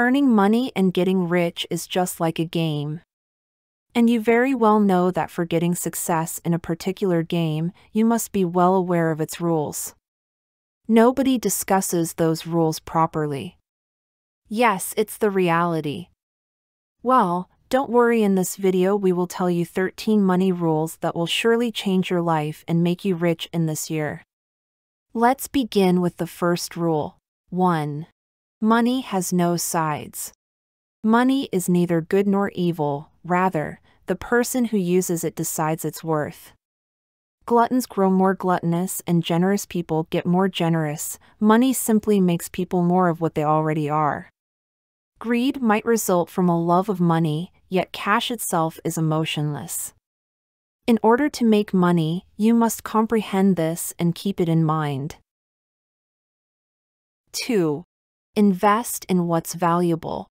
Earning money and getting rich is just like a game. And you very well know that for getting success in a particular game, you must be well aware of its rules. Nobody discusses those rules properly. Yes, it's the reality. Well, don't worry in this video we will tell you 13 money rules that will surely change your life and make you rich in this year. Let's begin with the first rule. 1. Money has no sides. Money is neither good nor evil, rather, the person who uses it decides its worth. Gluttons grow more gluttonous and generous people get more generous. Money simply makes people more of what they already are. Greed might result from a love of money, yet cash itself is emotionless. In order to make money, you must comprehend this and keep it in mind. 2. Invest in what's valuable.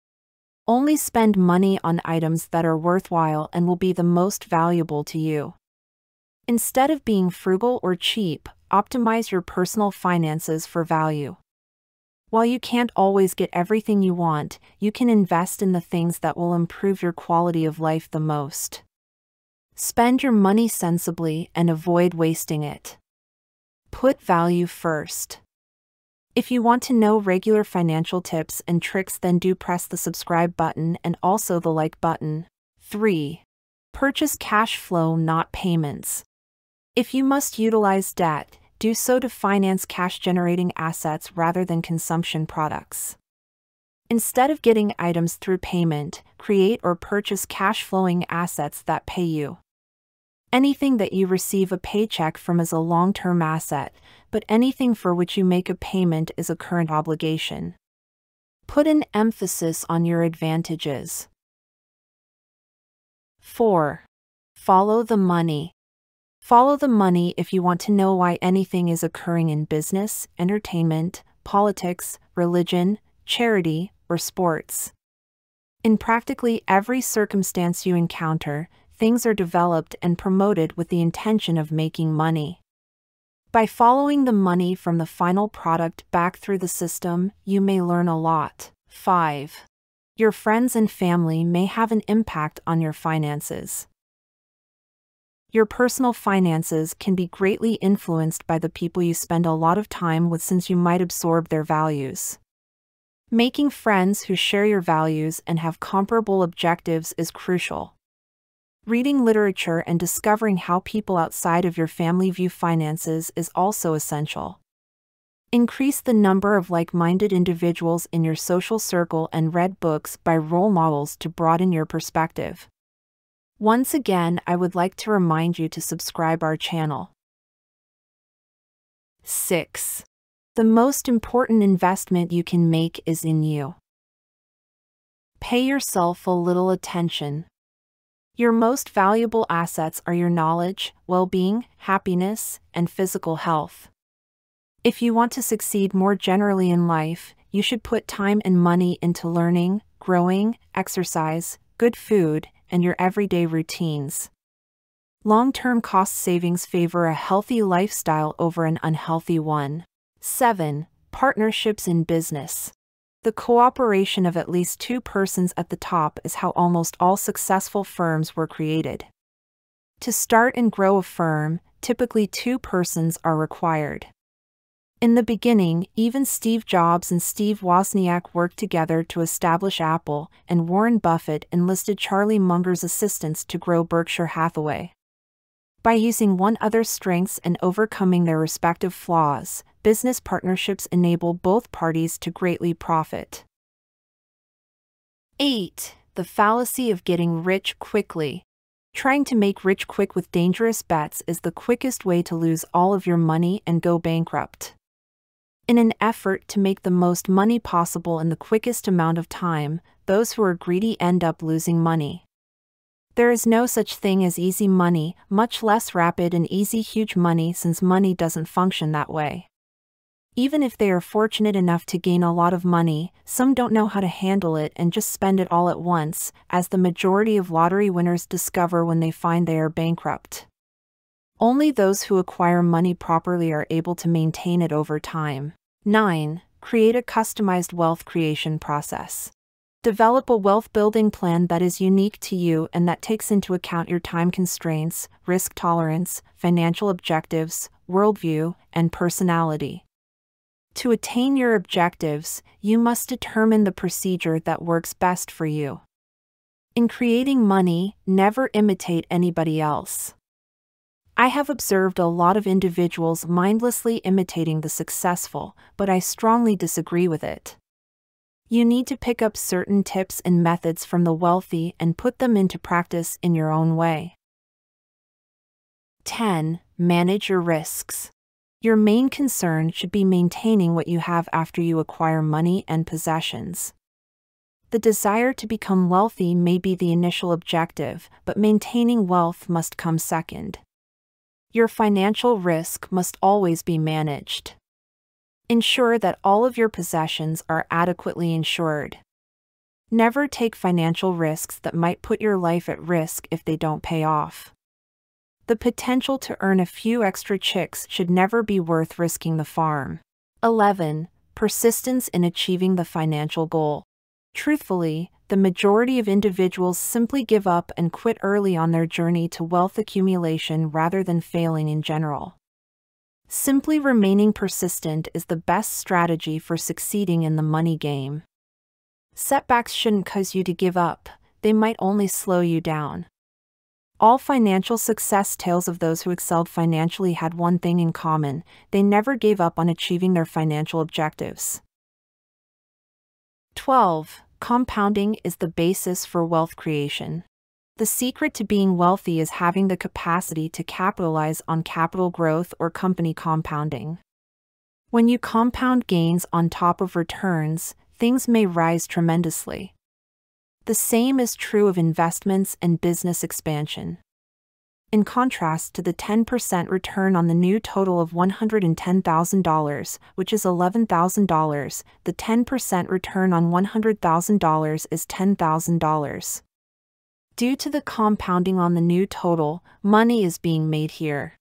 Only spend money on items that are worthwhile and will be the most valuable to you. Instead of being frugal or cheap, optimize your personal finances for value. While you can't always get everything you want, you can invest in the things that will improve your quality of life the most. Spend your money sensibly and avoid wasting it. Put value first. If you want to know regular financial tips and tricks, then do press the subscribe button and also the like button. 3. Purchase cash flow, not payments. If you must utilize debt, do so to finance cash generating assets rather than consumption products. Instead of getting items through payment, create or purchase cash flowing assets that pay you. Anything that you receive a paycheck from is a long term asset, but anything for which you make a payment is a current obligation. Put an emphasis on your advantages. 4. Follow the money. Follow the money if you want to know why anything is occurring in business, entertainment, politics, religion, charity, or sports. In practically every circumstance you encounter, things are developed and promoted with the intention of making money. By following the money from the final product back through the system, you may learn a lot. 5. Your friends and family may have an impact on your finances. Your personal finances can be greatly influenced by the people you spend a lot of time with since you might absorb their values. Making friends who share your values and have comparable objectives is crucial. Reading literature and discovering how people outside of your family view finances is also essential. Increase the number of like minded individuals in your social circle and read books by role models to broaden your perspective. Once again, I would like to remind you to subscribe our channel. 6. The most important investment you can make is in you. Pay yourself a little attention. Your most valuable assets are your knowledge, well being, happiness, and physical health. If you want to succeed more generally in life, you should put time and money into learning, growing, exercise, good food, and your everyday routines. Long term cost savings favor a healthy lifestyle over an unhealthy one. 7. Partnerships in business. The cooperation of at least two persons at the top is how almost all successful firms were created. To start and grow a firm, typically two persons are required. In the beginning, even Steve Jobs and Steve Wozniak worked together to establish Apple, and Warren Buffett enlisted Charlie Munger's assistance to grow Berkshire Hathaway. By using one other's strengths and overcoming their respective flaws, business partnerships enable both parties to greatly profit. 8. The fallacy of getting rich quickly. Trying to make rich quick with dangerous bets is the quickest way to lose all of your money and go bankrupt. In an effort to make the most money possible in the quickest amount of time, those who are greedy end up losing money. There is no such thing as easy money, much less rapid and easy huge money since money doesn't function that way. Even if they are fortunate enough to gain a lot of money, some don't know how to handle it and just spend it all at once, as the majority of lottery winners discover when they find they are bankrupt. Only those who acquire money properly are able to maintain it over time. 9. Create a customized wealth creation process. Develop a wealth building plan that is unique to you and that takes into account your time constraints, risk tolerance, financial objectives, worldview, and personality. To attain your objectives, you must determine the procedure that works best for you. In creating money, never imitate anybody else. I have observed a lot of individuals mindlessly imitating the successful, but I strongly disagree with it. You need to pick up certain tips and methods from the wealthy and put them into practice in your own way. 10. Manage your risks. Your main concern should be maintaining what you have after you acquire money and possessions. The desire to become wealthy may be the initial objective, but maintaining wealth must come second. Your financial risk must always be managed. Ensure that all of your possessions are adequately insured. Never take financial risks that might put your life at risk if they don't pay off. The potential to earn a few extra chicks should never be worth risking the farm. 11. Persistence in achieving the financial goal. Truthfully, the majority of individuals simply give up and quit early on their journey to wealth accumulation rather than failing in general. Simply remaining persistent is the best strategy for succeeding in the money game. Setbacks shouldn't cause you to give up, they might only slow you down. All financial success tales of those who excelled financially had one thing in common they never gave up on achieving their financial objectives. 12. Compounding is the basis for wealth creation. The secret to being wealthy is having the capacity to capitalize on capital growth or company compounding. When you compound gains on top of returns, things may rise tremendously. The same is true of investments and business expansion. In contrast to the 10% return on the new total of $110,000, which is $11,000, the 10% return on $100,000 is $10,000. Due to the compounding on the new total, money is being made here.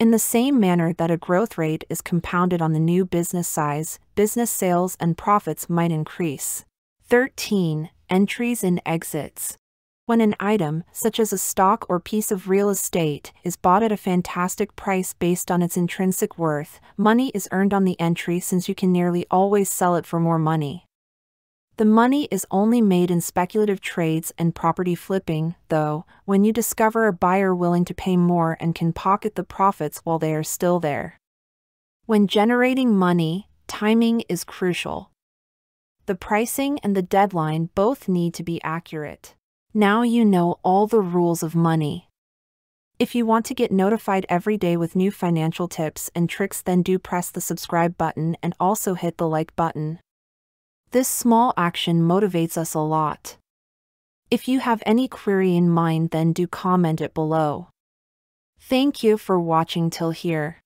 In the same manner that a growth rate is compounded on the new business size, business sales and profits might increase. 13. Entries and exits. When an item, such as a stock or piece of real estate, is bought at a fantastic price based on its intrinsic worth, money is earned on the entry since you can nearly always sell it for more money. The money is only made in speculative trades and property flipping, though, when you discover a buyer willing to pay more and can pocket the profits while they are still there. When generating money, timing is crucial. The pricing and the deadline both need to be accurate. Now you know all the rules of money. If you want to get notified every day with new financial tips and tricks, then do press the subscribe button and also hit the like button. This small action motivates us a lot. If you have any query in mind then do comment it below. Thank you for watching till here.